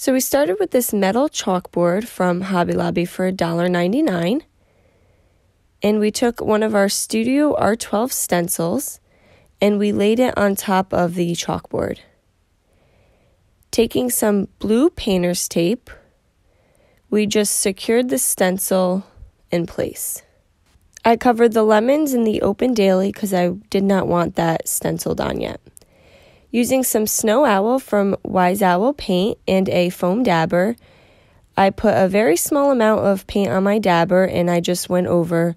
So we started with this metal chalkboard from Hobby Lobby for $1.99. And we took one of our Studio R12 stencils and we laid it on top of the chalkboard. Taking some blue painter's tape, we just secured the stencil in place. I covered the lemons in the open daily because I did not want that stenciled on yet. Using some Snow Owl from Wise Owl paint and a foam dabber, I put a very small amount of paint on my dabber and I just went over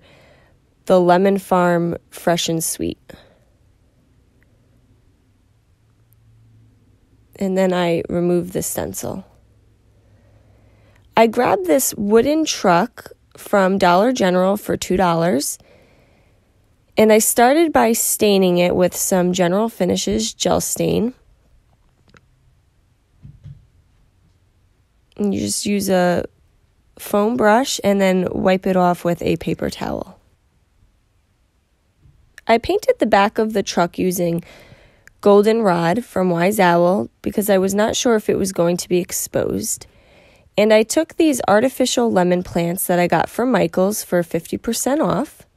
the Lemon Farm Fresh and Sweet. And then I removed the stencil. I grabbed this wooden truck from Dollar General for $2 and I started by staining it with some General Finishes gel stain. And you just use a foam brush and then wipe it off with a paper towel. I painted the back of the truck using goldenrod from Wise Owl because I was not sure if it was going to be exposed. And I took these artificial lemon plants that I got from Michaels for 50% off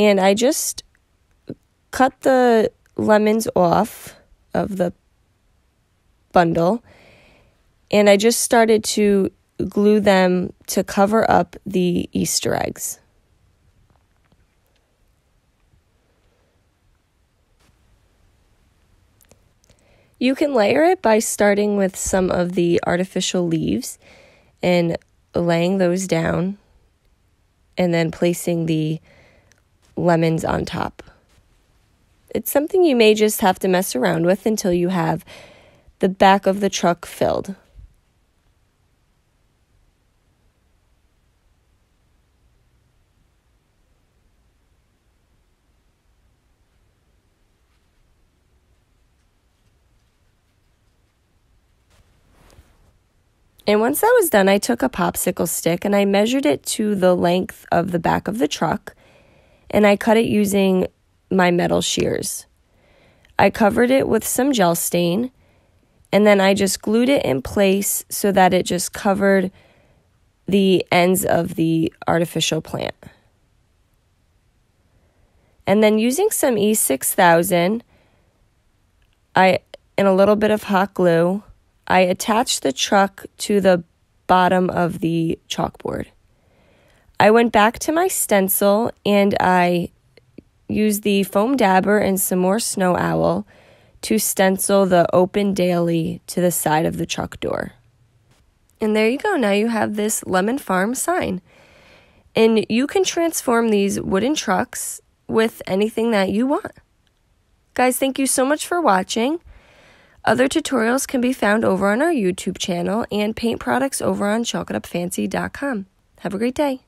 and I just cut the lemons off of the bundle and I just started to glue them to cover up the Easter eggs. You can layer it by starting with some of the artificial leaves and laying those down and then placing the lemons on top. It's something you may just have to mess around with until you have the back of the truck filled. And once that was done, I took a popsicle stick and I measured it to the length of the back of the truck and I cut it using my metal shears. I covered it with some gel stain and then I just glued it in place so that it just covered the ends of the artificial plant. And then using some E6000 I and a little bit of hot glue, I attached the truck to the bottom of the chalkboard. I went back to my stencil and I used the foam dabber and some more snow owl to stencil the open daily to the side of the truck door. And there you go. Now you have this Lemon Farm sign. And you can transform these wooden trucks with anything that you want. Guys, thank you so much for watching. Other tutorials can be found over on our YouTube channel and paint products over on chalkitupfancy.com. Have a great day.